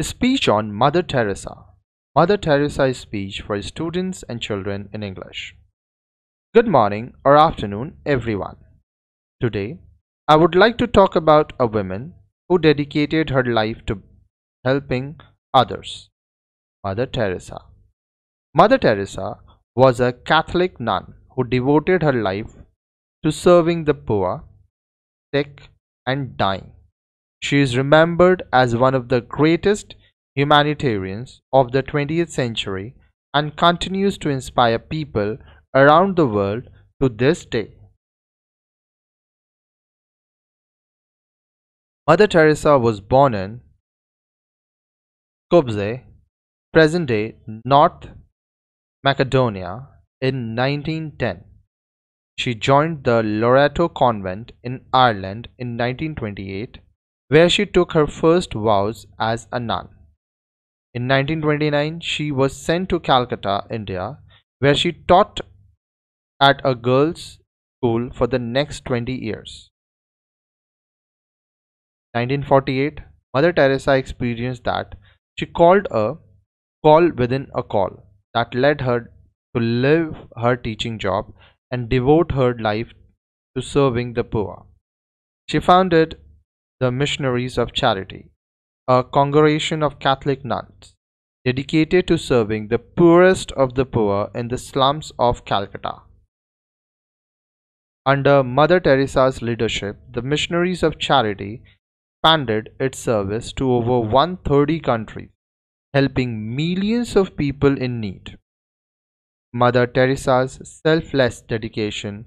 Speech on Mother Teresa. Mother Teresa's speech for students and children in English. Good morning or afternoon, everyone. Today, I would like to talk about a woman who dedicated her life to helping others. Mother Teresa. Mother Teresa was a Catholic nun who devoted her life to serving the poor, sick, and dying. She is remembered as one of the greatest humanitarians of the 20th century and continues to inspire people around the world to this day. Mother Teresa was born in Skopje, present-day North Macedonia, in 1910. She joined the Loreto Convent in Ireland in 1928 where she took her first vows as a nun. In 1929, she was sent to Calcutta, India, where she taught at a girls' school for the next 20 years. 1948, Mother Teresa experienced that she called a call within a call that led her to leave her teaching job and devote her life to serving the poor. She founded the Missionaries of Charity, a congregation of Catholic nuns dedicated to serving the poorest of the poor in the slums of Calcutta. Under Mother Teresa's leadership, the Missionaries of Charity expanded its service to over 130 countries, helping millions of people in need. Mother Teresa's selfless dedication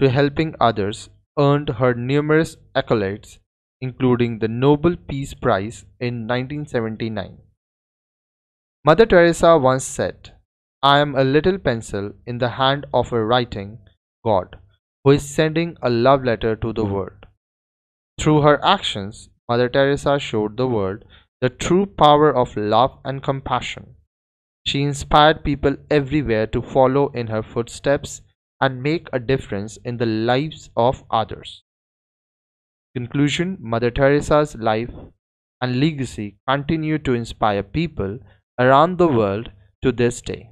to helping others earned her numerous accolades including the Nobel Peace Prize in 1979. Mother Teresa once said, I am a little pencil in the hand of a writing God who is sending a love letter to the world. Through her actions, Mother Teresa showed the world the true power of love and compassion. She inspired people everywhere to follow in her footsteps and make a difference in the lives of others. Conclusion Mother Teresa's life and legacy continue to inspire people around the world to this day.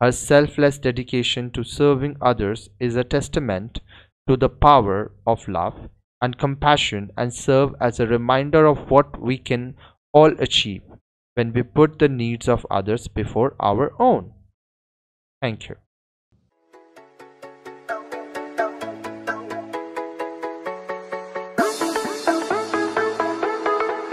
Her selfless dedication to serving others is a testament to the power of love and compassion and serve as a reminder of what we can all achieve when we put the needs of others before our own. Thank you.